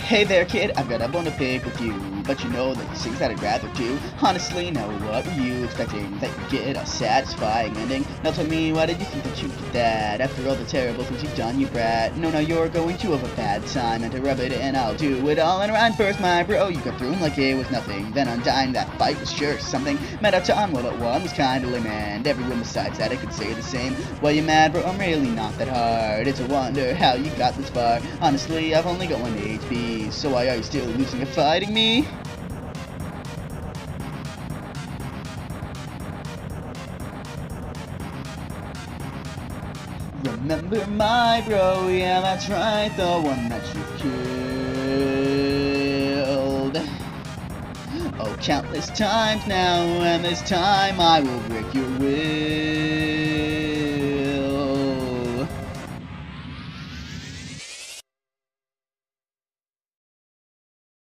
Hey there, kid, I've got a bone to pick with you. But you know that the things that I'd rather do. Honestly, now what were you expecting? That you get a satisfying ending? Now tell me, why did you think that you'd get that? After all the terrible things you've done, you brat. No, no, you're going to have a bad time, and to rub it in, I'll do it all in rhyme first, my bro. You got through him like it was nothing. Then Undyne, that fight was sure something. Mettaton, well, it one was kinda lame, and everyone besides that I could say the same. Well, you mad, bro? I'm really not that hard. It's a wonder how you got this far. Honestly, I've only got one HP, so why are you still losing and fighting me? Remember my bro, yeah that's right, the one that you killed. Oh, countless times now, and this time I will break your will.